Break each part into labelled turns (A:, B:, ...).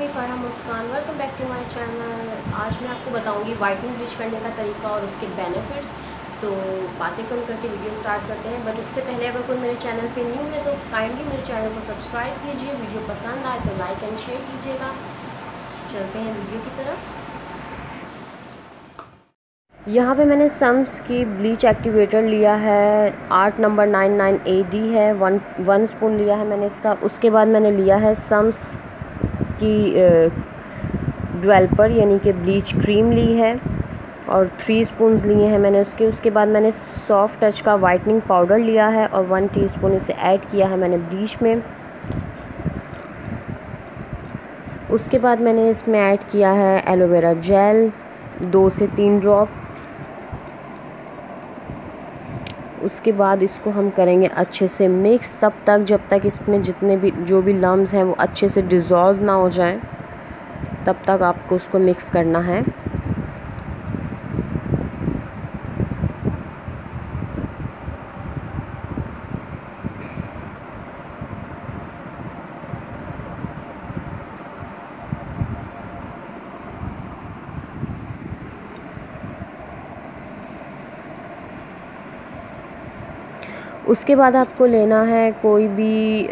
A: Me Farha Muskan welcome back to my channel आज मैं आपको बताऊँगी वाइटनिंग ब्लीच करने का तरीका और उसके बेनिफिट्स तो बातें कम करके वीडियो स्टार्ट करते हैं बट उससे पहले अगर कोई मेरे चैनल पे न्यू है तो काइंडली मेरे चैनल को सब्सक्राइब कीजिए वीडियो पसंद आए तो लाइक एंड शेयर कीजिएगा. चलते हैं वीडियो की तरफ़. यहाँ पे मैंने सम्स की ब्लीच एक्टिवेटर लिया है आठ number nine nine A D है वन वन स्पून लिया है मैंने इसका, उसके बाद मैंने लिया है सम्स की डेवलपर यानी कि ब्लीच क्रीम ली है और थ्री स्पून्स लिए हैं मैंने उसके। उसके बाद मैंने सॉफ्ट टच का वाइटनिंग पाउडर लिया है और वन टीस्पून इसे ऐड किया है मैंने ब्लीच में। उसके बाद मैंने इसमें ऐड किया है एलोवेरा जेल दो से तीन ड्रॉप उसके बाद इसको हम करेंगे अच्छे से मिक्स तब तक, जब तक इसमें जितने भी, जो भी लम्स हैं, वो अच्छे से डिज़ोल्व ना हो जाए, तब तक आपको उसको मिक्स करना है। उसके बाद आपको लेना है कोई भी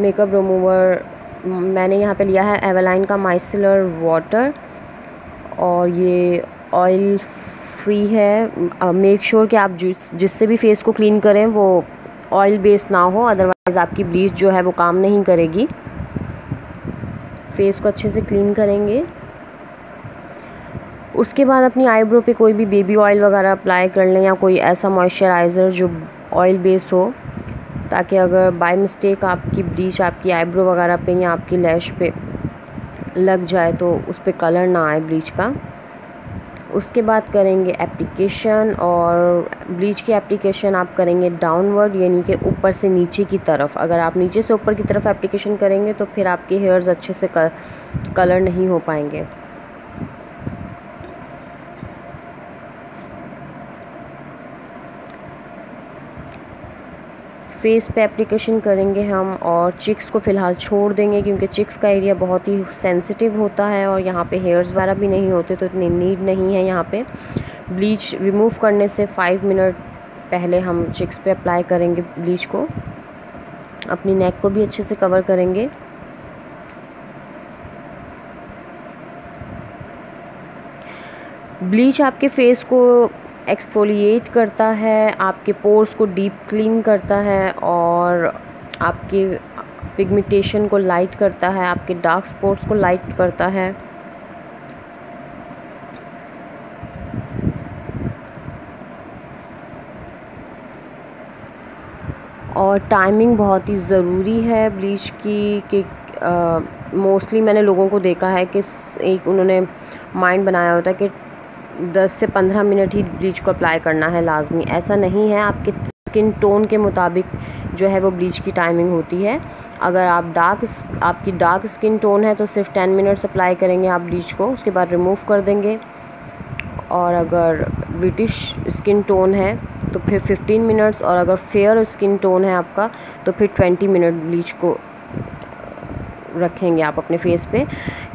A: मेकअप रिमूवर मैंने यहाँ पे लिया है एवेलाइन का माइसलर वाटर और ये ऑयल फ्री है। मेक श्योर sure कि आप जिस, जिससे भी फेस को क्लीन करें वो ऑयल बेस ना हो अदरवाइज़ आपकी ब्लीच जो है वो काम नहीं करेगी। फेस को अच्छे से क्लीन करेंगे। उसके बाद अपनी आईब्रो पे कोई भी बेबी ऑयल वगैरह अप्लाई कर लें या कोई ऐसा मॉइस्चराइज़र जो ऑयल बेस हो, ताकि अगर बाय मिस्टेक आपकी ब्लीच आपकी आईब्रो वगैरह पे या आपकी लैश पे लग जाए तो उस पर कलर ना आए ब्लीच का। उसके बाद करेंगे एप्लीकेशन और ब्लीच की एप्लीकेशन आप करेंगे डाउनवर्ड यानी कि ऊपर से नीचे की तरफ़। अगर आप नीचे से ऊपर की तरफ़ एप्लीकेशन करेंगे तो फिर आपके हेयर्स अच्छे से कलर नहीं हो पाएँगे। फेस पे एप्लीकेशन करेंगे हम और चिक्स को फ़िलहाल छोड़ देंगे क्योंकि चिक्स का एरिया बहुत ही सेंसिटिव होता है और यहाँ पे हेयर्स वगैरह भी नहीं होते तो इतनी नीड नहीं है यहाँ पे। ब्लीच रिमूव करने से फ़ाइव मिनट पहले हम चिक्स पे अप्लाई करेंगे ब्लीच को। अपनी नेक को भी अच्छे से कवर करेंगे। ब्लीच आपके फेस को एक्सफोलिएट करता है, आपके पोर्स को डीप क्लीन करता है और आपके पिगमेंटेशन को लाइट करता है, आपके डार्क स्पॉट्स को लाइट करता है। और टाइमिंग बहुत ही ज़रूरी है ब्लीच की कि मोस्टली मैंने लोगों को देखा है कि एक उन्होंने माइंड बनाया होता है कि 10 से 15 मिनट ही ब्लीच को अप्लाई करना है लाजमी। ऐसा नहीं है, आपके स्किन टोन के मुताबिक जो है वो ब्लीच की टाइमिंग होती है। अगर आप डार्क आपकी डार्क स्किन टोन है तो सिर्फ़ 10 मिनट्स अप्लाई करेंगे आप ब्लीच को, उसके बाद रिमूव कर देंगे। और अगर ब्रिटिश स्किन टोन है तो फिर 15 मिनट्स, और अगर फेयर स्किन टोन है आपका तो फिर 20 मिनट ब्लीच को रखेंगे आप अपने फेस पे।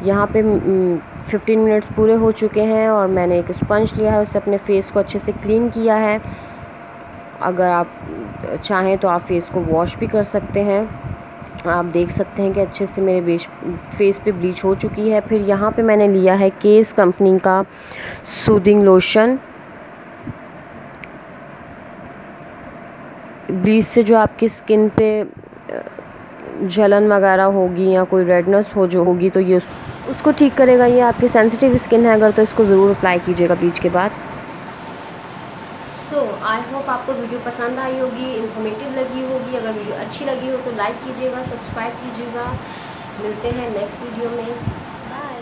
A: यहाँ पे 15 मिनट्स पूरे हो चुके हैं और मैंने एक स्पंज लिया है उससे अपने फेस को अच्छे से क्लीन किया है। अगर आप चाहें तो आप फेस को वॉश भी कर सकते हैं। आप देख सकते हैं कि अच्छे से मेरे बेच फेस पे ब्लीच हो चुकी है। फिर यहाँ पे मैंने लिया है केस कंपनी का सूदिंग लोशन ब्लीच से जो आपकी स्किन पे जलन वगैरह होगी या कोई रेडनेस हो जो होगी तो ये उस, उसको ठीक करेगा, ये आपकी सेंसिटिव स्किन है, अगर तो इसको ज़रूर अप्लाई कीजिएगा बीच के बाद। सो आई होप आपको वीडियो पसंद आई होगी इन्फॉर्मेटिव लगी होगी, अगर वीडियो अच्छी लगी हो तो लाइक कीजिएगा सब्सक्राइब कीजिएगा। मिलते हैं नेक्स्ट वीडियो में। बाय